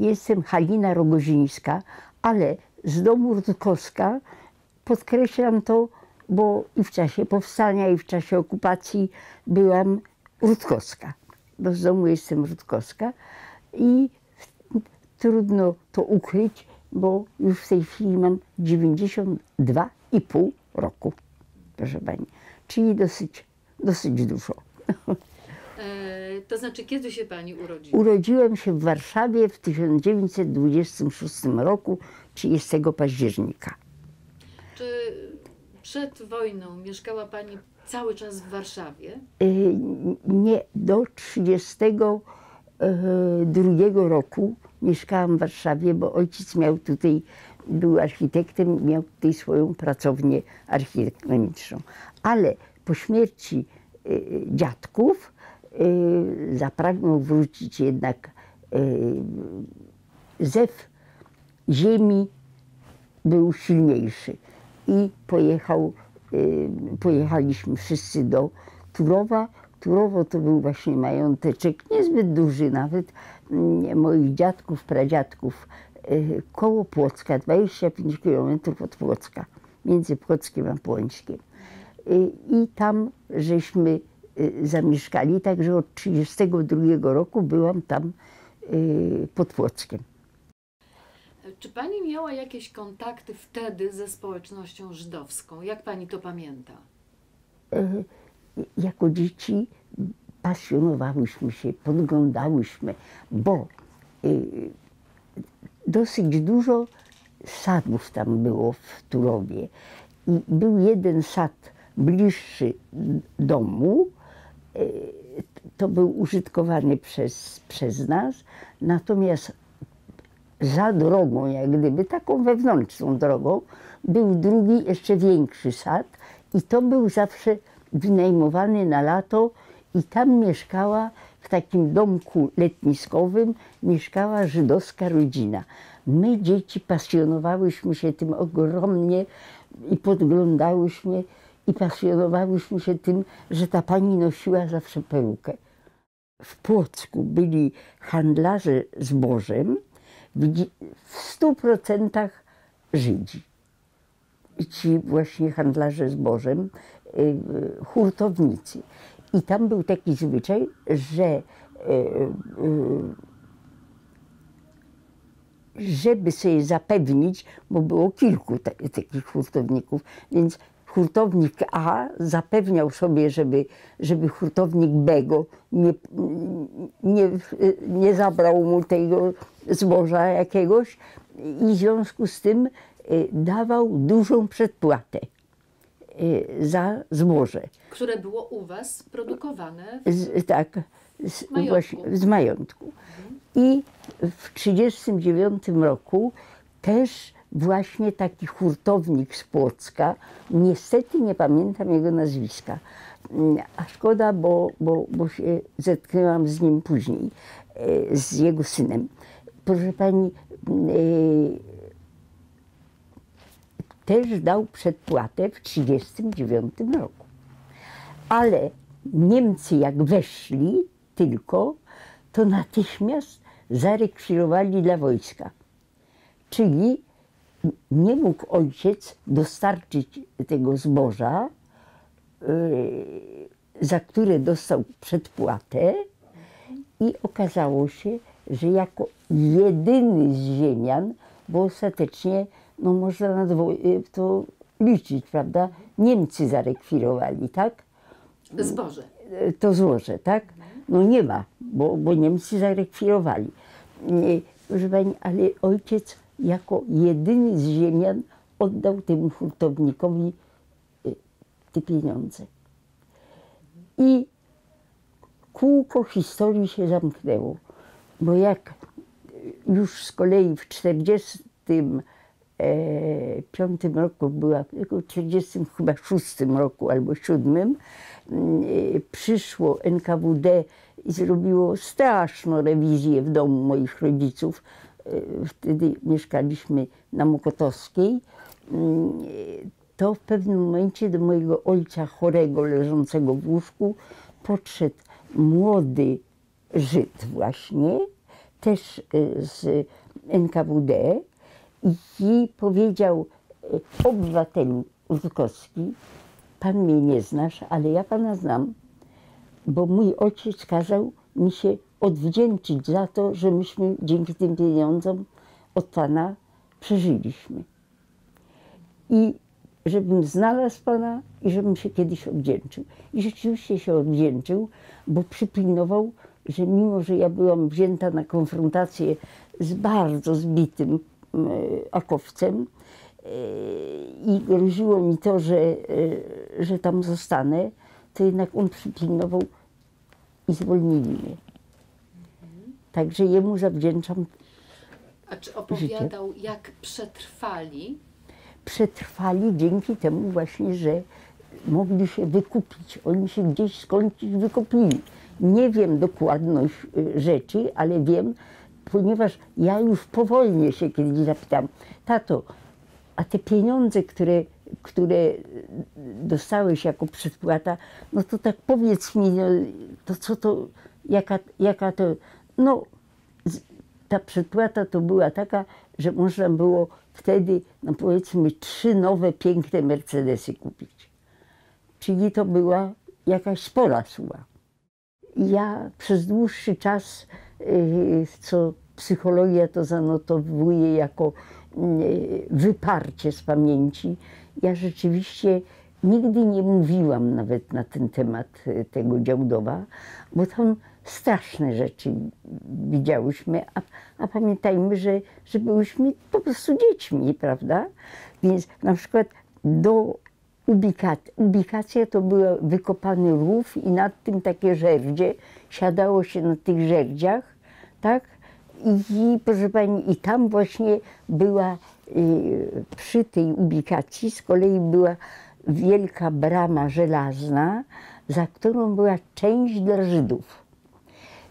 Jestem Halina Rogozińska, ale z domu Rutkowska podkreślam to, bo i w czasie powstania, i w czasie okupacji byłam Rutkowska. Bo z domu jestem Rutkowska i trudno to ukryć, bo już w tej chwili mam 92,5 roku, proszę pani. Czyli dosyć, dosyć dużo. E, to znaczy, kiedy się pani urodziła? Urodziłem się w Warszawie w 1926 roku, 30 października. Czy przed wojną mieszkała pani cały czas w Warszawie? Y, Nie, do 32 roku mieszkałam w Warszawie, bo ojciec miał tutaj, był architektem, miał tutaj swoją pracownię architektoniczną. Ale po śmierci y, dziadków zapragnął wrócić jednak y, zew ziemi był silniejszy i pojechał, y, pojechaliśmy wszyscy do Turowa. Turowo to był właśnie mająteczek, niezbyt duży nawet, mm, moich dziadków, pradziadków, y, koło Płocka, 25 km od Płocka, między Płockiem a Płońskiem. Y, I tam żeśmy y, zamieszkali, także od 1932 roku byłam tam y, pod Płockiem. Czy pani miała jakieś kontakty wtedy ze społecznością żydowską? Jak pani to pamięta? e, jako dzieci pasjonowałyśmy się, podglądałyśmy, bo y, dosyć dużo sadów tam było w Turowie. I był jeden sad bliższy domu, y, to był użytkowany przez, przez nas, natomiast za drogą, jak gdyby, taką wewnętrzną drogą, był drugi, jeszcze większy sad i to był zawsze wynajmowany na lato i tam mieszkała, w takim domku letniskowym, mieszkała żydowska rodzina. My, dzieci, pasjonowałyśmy się tym ogromnie i podglądałyśmy i pasjonowałyśmy się tym, że ta pani nosiła zawsze perukę. W Płocku byli handlarze zbożem, w stu procentach Żydzi. I ci właśnie handlarze zbożem, y, hurtownicy. I tam był taki zwyczaj, że y, y, żeby sobie zapewnić, bo było kilku ta, takich hurtowników, więc hurtownik A zapewniał sobie, żeby, żeby hurtownik B go nie, nie, nie zabrał mu tego zboża jakiegoś i w związku z tym y, dawał dużą przedpłatę y, za zboże. Które było u was produkowane? Z, tak, z, Majątku. właśnie, z majątku. I w 1939 roku też właśnie taki hurtownik z Płocka, niestety nie pamiętam jego nazwiska, Mm, a szkoda, bo, bo, bo się zetknęłam z nim później, e, z jego synem. Proszę pani, e, też dał przedpłatę w 1939 roku. Ale Niemcy jak weszli tylko, to natychmiast zarekwirowali dla wojska. Czyli nie mógł ojciec dostarczyć tego zboża, yy, za które dostał przedpłatę i okazało się, że jako jedyny z ziemian, bo ostatecznie no można y, to liczyć, prawda? Niemcy zarekwirowali, tak? Zboże. E, to złoże, tak? No nie ma, bo, bo Niemcy zarekwirowali. Nie, Proszę pani, ale ojciec jako jedyny z ziemian oddał temu hurtownikowi y, te pieniądze. I kółko historii się zamknęło, bo jak już z kolei w 45 roku była, w 40 chyba 6 roku albo 7 przyszło NKWD i zrobiło straszną rewizję w domu moich rodziców. Wtedy mieszkaliśmy na Mokotowskiej. Mm, To w pewnym momencie do mojego ojca chorego, leżącego w łóżku, podszedł młody Żyd właśnie też y, z NKWD i powiedział y, obywatelu Rutkowski, pan mnie nie znasz, ale ja pana znam, bo mój ojciec kazał mi się odwdzięczyć za to, że myśmy dzięki tym pieniądzom od pana przeżyliśmy. I żebym znalazł pana i żebym się kiedyś odwdzięczył. I rzeczywiście się odwdzięczył, bo przypilnował, że mimo, że ja byłam wzięta na konfrontację z bardzo zbitym akowcem e, i groziło mi to, że, e, że tam zostanę, to jednak on przypilnował i zwolnili mnie. Także jemu zawdzięczam A czy opowiadał, jak przetrwali? przetrwali dzięki temu właśnie, że mogli się wykupić. Oni się gdzieś skądś wykupili. Nie wiem dokładność y, rzeczy, ale wiem, ponieważ ja już po wojnie się kiedyś zapytam, tato, a te pieniądze, które, które dostałeś jako przedpłata, no to tak powiedz mi, no, to co to, jaka, jaka to, no ta przedpłata to była taka, że można było wtedy, no powiedzmy, trzy nowe, piękne Mercedesy kupić. Czyli to była jakaś spora suma. Ja przez dłuższy czas, y, co psychologia to zanotowuje jako y, wyparcie z pamięci, ja rzeczywiście nigdy nie mówiłam nawet na ten temat y, tego Działdowa, bo tam straszne rzeczy widziałyśmy, a, a pamiętajmy, że, że byłyśmy po prostu dziećmi, prawda? Więc na przykład do ubikacji, ubikacja to był wykopany rów i nad tym takie żerdzie, siadało się na tych żerdziach, tak? I, proszę pani, i tam właśnie była y, przy tej ubikacji z kolei była wielka brama żelazna, za którą była część dla Żydów.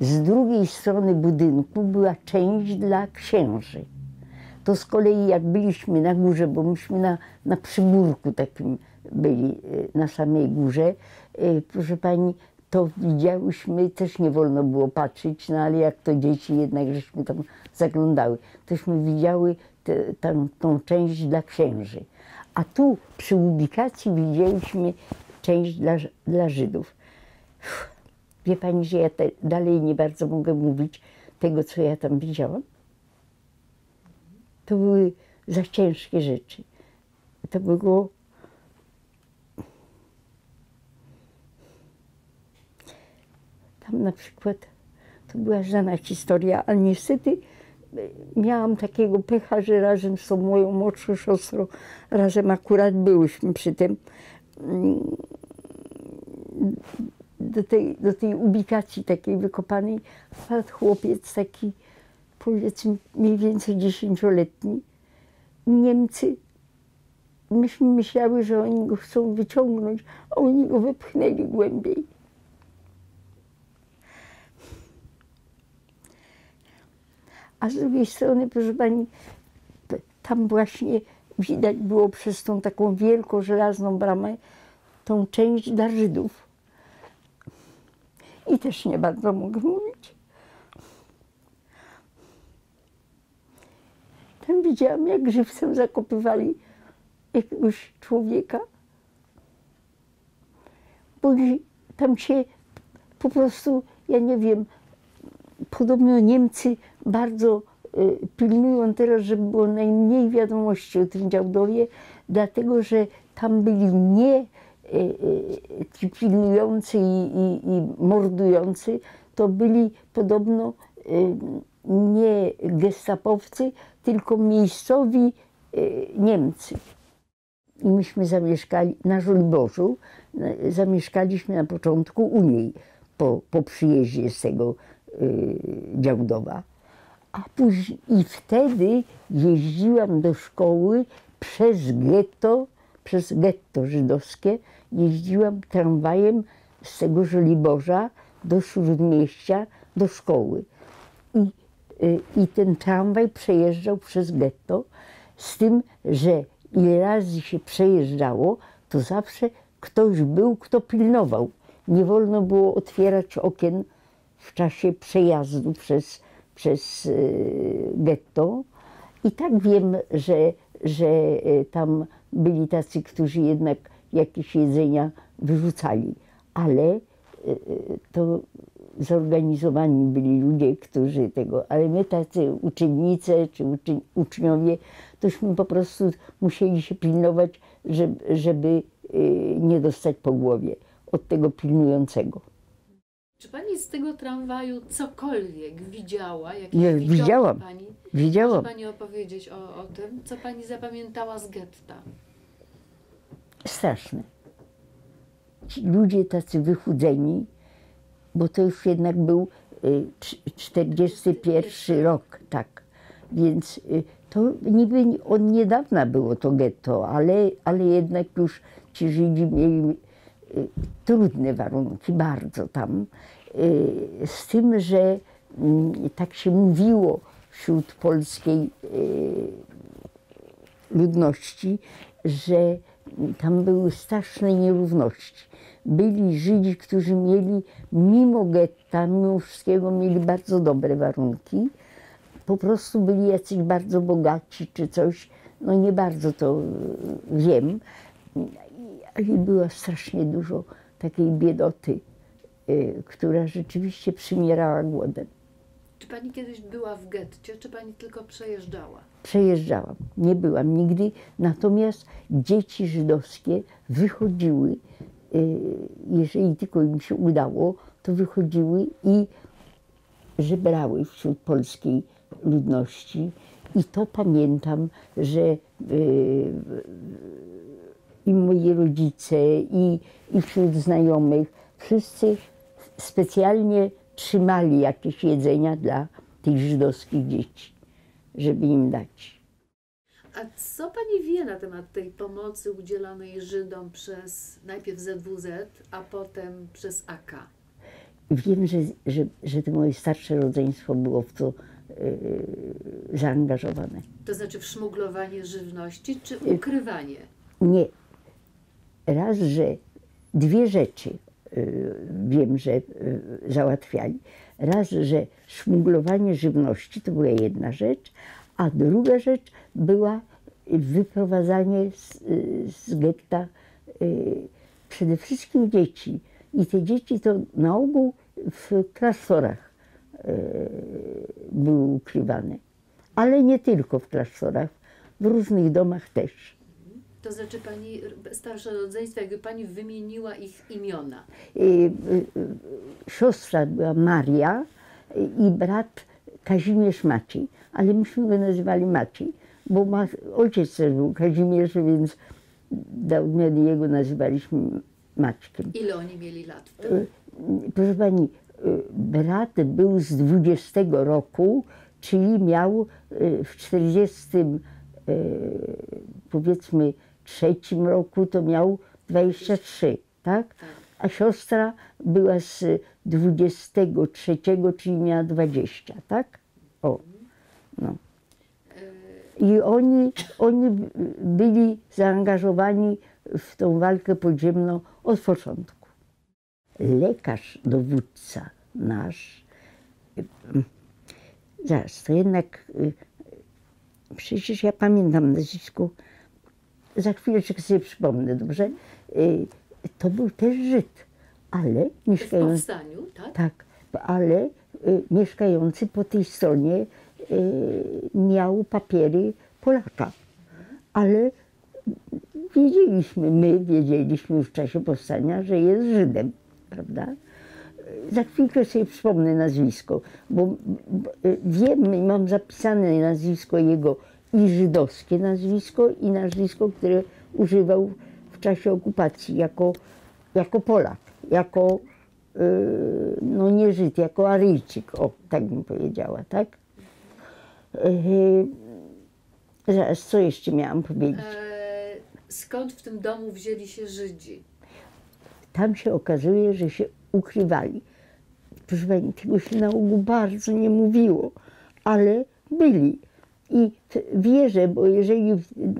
Z drugiej strony budynku była część dla księży. To z kolei jak byliśmy na górze, bo myśmy na, na przygórku takim byli, y, na samej górze, y, proszę pani, to widziałyśmy, też nie wolno było patrzeć, no ale jak to dzieci jednak żeśmy tam zaglądały, tośmy widziały te, tam, tą część dla księży. A tu przy ubikacji widzieliśmy część dla, dla Żydów. Uff, Wie pani, że ja te, dalej nie bardzo mogę mówić tego, co ja tam widziałam? To były za ciężkie rzeczy. To było. Tam na przykład to była znana historia, ale niestety e, miałam takiego pecha, że razem z tą moją młodszą siostrą, razem akurat byłyśmy przy tym. Do tej, do tej ubikacji takiej wykopanej wpadł chłopiec taki, powiedzmy mniej więcej dziesięcioletni. Niemcy, myśmy myślały, że oni go chcą wyciągnąć, a oni go wypchnęli głębiej. A z drugiej strony, proszę pani, tam właśnie widać było przez tą taką wielką żelazną bramę tą część dla Żydów. I też nie bardzo mogę mówić. Tam widziałam, jak żywcem zakopywali jakiegoś człowieka. Bo tam się po prostu, ja nie wiem, podobno Niemcy bardzo y, pilnują teraz, żeby było najmniej wiadomości o tym Działdowie, dlatego że tam byli nie ci pilnujący i, i, i mordujący, to byli podobno y, nie gestapowcy, tylko miejscowi y, Niemcy. I myśmy zamieszkali na Żoliborzu, y, zamieszkaliśmy na początku u niej po, po przyjeździe z tego y, Działdowa. A później, i wtedy jeździłam do szkoły przez getto, przez getto żydowskie, jeździłam tramwajem z tego Żoliborza do Śródmieścia, do szkoły. I, y, I ten tramwaj przejeżdżał przez getto, z tym, że ile razy się przejeżdżało, to zawsze ktoś był, kto pilnował. Nie wolno było otwierać okien w czasie przejazdu przez przez e, getto. I tak wiem, że, że e, tam byli tacy, którzy jednak jakieś jedzenia wyrzucali, ale e, e, to zorganizowani byli ludzie, którzy tego, ale my tacy uczennice czy uczy, uczniowie, tośmy po prostu musieli się pilnować, żeby, żeby y, nie dostać po głowie od tego pilnującego. Czy pani z tego tramwaju cokolwiek widziała? Jakieś Nie, widziałam. Pani? Może Widziałam, pani opowiedzieć o, o tym, co pani zapamiętała z getta? Straszne. Ci ludzie tacy wychudzeni, bo to już jednak był y, cz- 41 rok, tak. Więc y, to niby od niedawna było to getto, ale, ale jednak już ci Żydzi mieli y, trudne warunki, bardzo tam. Y, Z tym, że mm, tak się mówiło wśród polskiej y, ludności, że tam były straszne nierówności. Byli Żydzi, którzy mieli, mimo getta, mimo wszystkiego, mieli bardzo dobre warunki. Po prostu byli jacyś bardzo bogaci czy coś. No nie bardzo to e, wiem. Ale było strasznie dużo takiej biedoty, e, która rzeczywiście przymierała głodem. Czy pani kiedyś była w getcie, czy pani tylko przejeżdżała? Przejeżdżałam, nie byłam nigdy, natomiast dzieci żydowskie wychodziły, y, jeżeli tylko im się udało, to wychodziły i żebrały wśród polskiej ludności. I to pamiętam, że y, i moi rodzice, i, i wśród znajomych, wszyscy specjalnie trzymali jakieś jedzenia dla tych żydowskich dzieci żeby im dać. A co pani wie na temat tej pomocy udzielonej Żydom przez najpierw ZWZ, a potem przez AK? Wiem, że, że, że to moje starsze rodzeństwo było w to yy, zaangażowane. To znaczy w szmuglowanie żywności, czy ukrywanie? Nie. Raz, że dwie rzeczy wiem, że yy, załatwiali. Raz, że szmuglowanie żywności to była jedna rzecz, a druga rzecz była wyprowadzanie z, yy, z getta przede wszystkim dzieci. I te dzieci to na ogół w klasztorach były ukrywane. Ale nie tylko w klasztorach, w różnych domach też. To znaczy pani starsze rodzeństwo, jakby pani wymieniła ich imiona. Y, y, y, Siostra była Maria i brat Kazimierz Maciej, ale myśmy go nazywali Maciej, bo ma, ojciec też był Kazimierz, więc dał jego nazywaliśmy Maćkiem. Ile oni mieli lat Y, wtedy? Proszę pani, brat był z 20 roku, czyli miał w 40 y, powiedzmy trzecim roku to miał 23, tak? A siostra była z 23, czyli miała 20, tak? O, no. I oni, oni byli zaangażowani w tą walkę podziemną od początku. Lekarz, dowódca nasz, zaraz, to jednak, y, przecież ja pamiętam nazwisko, za chwileczkę sobie przypomnę, dobrze? Y, To był też Żyd, ale W mieszkający powstaniu, tak? tak, ale y, mieszkający po tej stronie y, miał papiery Polaka. Ale wiedzieliśmy, my wiedzieliśmy już w czasie powstania, że jest Żydem, prawda? Za chwilkę sobie przypomnę nazwisko, bo bo, wiem mam zapisane nazwisko jego i żydowskie nazwisko i nazwisko, które używał w czasie okupacji jako, jako Polak, jako y, no nie Żyd, jako Aryjczyk, o, tak bym powiedziała, tak? Y, Zaraz, co jeszcze miałam powiedzieć? E, skąd w tym domu wzięli się Żydzi? Tam się okazuje, że się ukrywali. Proszę Pani, tego się na ogół bardzo nie mówiło, ale byli. I wierzę, bo jeżeli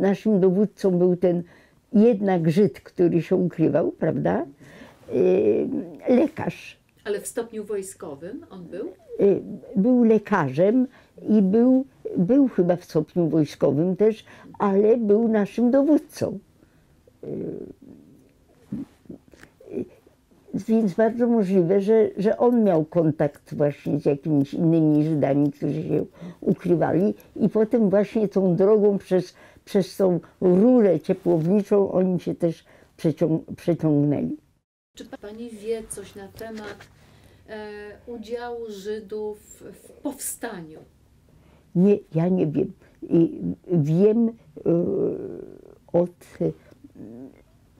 naszym dowódcą był ten jednak Żyd, który się ukrywał, prawda? Yy, lekarz. Ale w stopniu wojskowym on był? Y, Był lekarzem i był, był chyba w stopniu wojskowym też, ale był naszym dowódcą. Więc bardzo możliwe, że, że on miał kontakt właśnie z jakimiś innymi Żydami, którzy się ukrywali i potem właśnie tą drogą przez, przez tą rurę ciepłowniczą oni się też przeciąg, przeciągnęli. Czy pani wie coś na temat e, udziału Żydów w powstaniu? Nie, ja nie wiem. I wiem y, od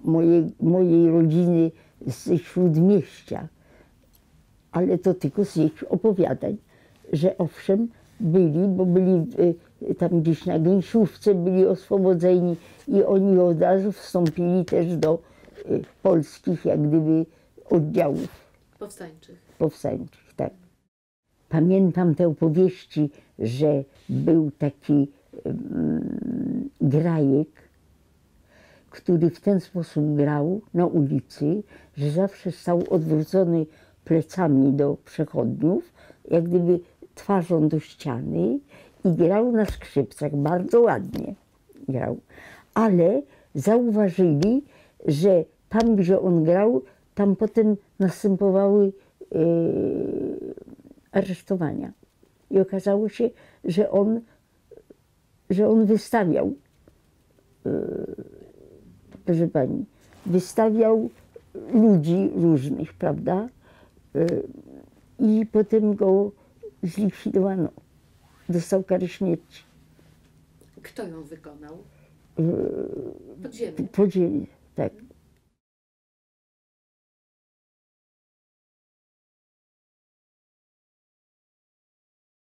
mojej, mojej rodziny z Śródmieścia, ale to tylko z ich opowiadań, że owszem, byli, bo byli y, tam gdzieś na Gęsiówce, byli oswobodzeni i oni od razu wstąpili też do y, polskich jak gdyby oddziałów Powstańczych. powstańczych, tak. Pamiętam te opowieści, że był taki mm, grajek, który w ten sposób grał na ulicy, że zawsze stał odwrócony plecami do przechodniów, jak gdyby twarzą do ściany i grał na skrzypcach, bardzo ładnie grał. Ale zauważyli, że tam, gdzie on grał, tam potem następowały e, aresztowania. I okazało się, że on, że on wystawiał, e, proszę pani, wystawiał ludzi różnych, prawda? E, I potem go zlikwidowano. Dostał karę śmierci. Kto ją wykonał? E, Podziemie. Podziemie, tak.